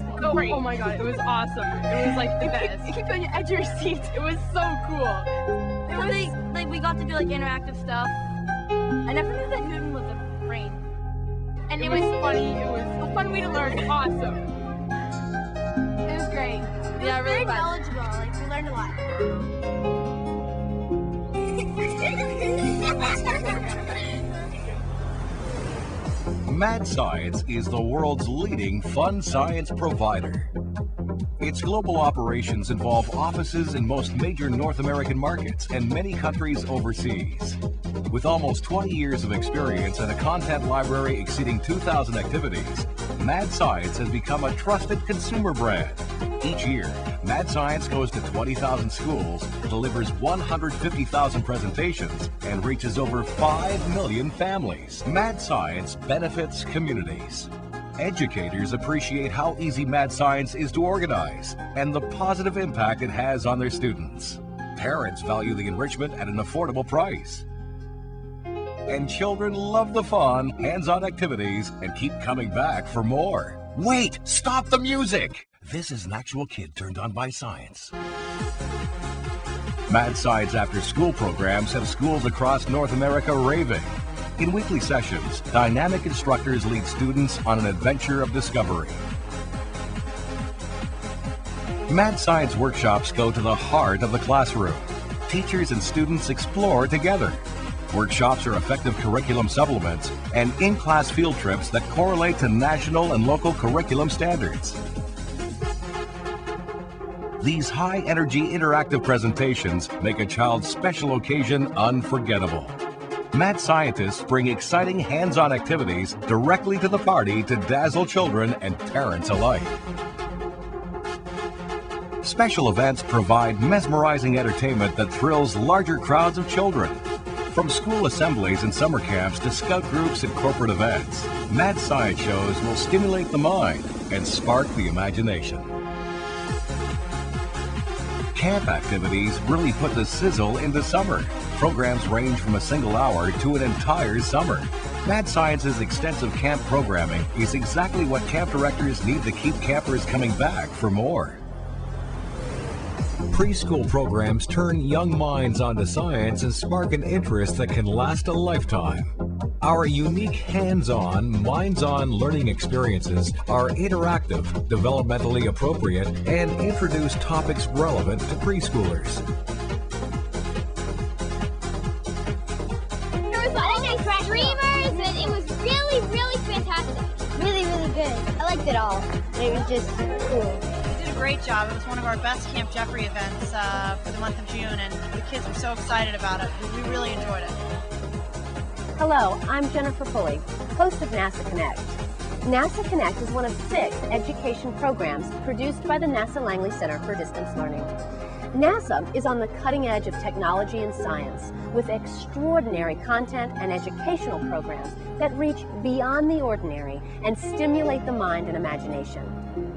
was Oh, great. oh my god, it was awesome. It was like the It best. kept you on the edge of your seat. It was so cool. It was like, like we got to do like interactive stuff. I never knew that Newton was a brain. And it was funny. It was a fun way to learn. Awesome. It was great. It Yeah, was really very fun. knowledgeable. Like we learned a lot. Mad Science is the world's leading fun science provider. Its global operations involve offices in most major North American markets and many countries overseas. With almost 20 years of experience and a content library exceeding 2,000 activities, Mad Science has become a trusted consumer brand. Each year, Mad Science goes to 20,000 schools, delivers 150,000 presentations, and reaches over 5 million families. Mad Science benefits communities. Educators appreciate how easy Mad Science is to organize and the positive impact it has on their students. Parents value the enrichment at an affordable price. And children love the fun, hands on activities and keep coming back for more. Wait, stop the music! This is an actual kid turned on by science. Mad Science after school programs have schools across North America raving. In weekly sessions, dynamic instructors lead students on an adventure of discovery. Mad Science workshops go to the heart of the classroom. Teachers and students explore together. Workshops are effective curriculum supplements and in class field trips that correlate to national and local curriculum standards. These high energy interactive presentations make a child's special occasion unforgettable. Mad scientists bring exciting hands on activities directly to the party to dazzle children and parents alike. Special events provide mesmerizing entertainment that thrills larger crowds of children. From school assemblies and summer camps to scout groups and corporate events, Mad Science shows will stimulate the mind and spark the imagination. Camp activities really put the sizzle into summer. Programs range from a single hour to an entire summer. Mad Science's extensive camp programming is exactly what camp directors need to keep campers coming back for more. Preschool programs turn young minds onto science and spark an interest that can last a lifetime. Our unique hands-on, minds-on learning experiences are interactive, developmentally appropriate, and introduce topics relevant to preschoolers. There was all these streamers, and it was really, really fantastic. Really, really good. I liked it all. It was just cool. We did a great job. It was one of our best Camp Jeffrey events uh, for the month of June, and the kids were so excited about it. We we really enjoyed it. Hello, I'm Jennifer Pulley, host of NASA Connect. NASA Connect is one of six education programs produced by the NASA Langley Center for Distance Learning. NASA is on the cutting edge of technology and science with extraordinary content and educational programs that reach beyond the ordinary and stimulate the mind and imagination.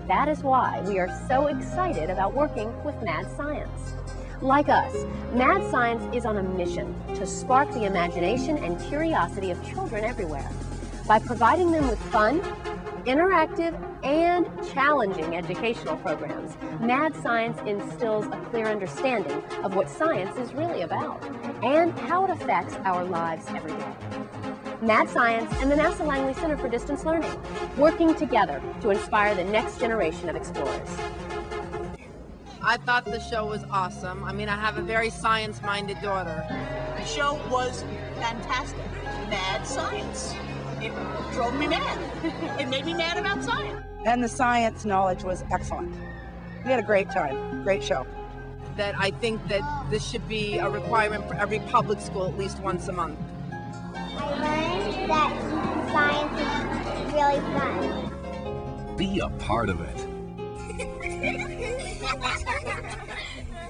That is why we are so excited about working with Mad Science. Like us, Mad Science is on a mission to spark the imagination and curiosity of children everywhere by providing them with fun, interactive, and challenging educational programs. Mad Science instills a clear understanding of what science is really about and how it affects our lives every day. Mad Science and the NASA Langley Center for Distance Learning, working together to inspire the next generation of explorers. I thought the show was awesome. I mean, I have a very science minded daughter. The show was fantastic. Mad science. It drove me mad. It made me mad about science. And the science knowledge was excellent. We had a great time. Great show. That I think that this should be a requirement for every public school at least once a month. I learned that science is really fun. Be a part of it. Nebraska.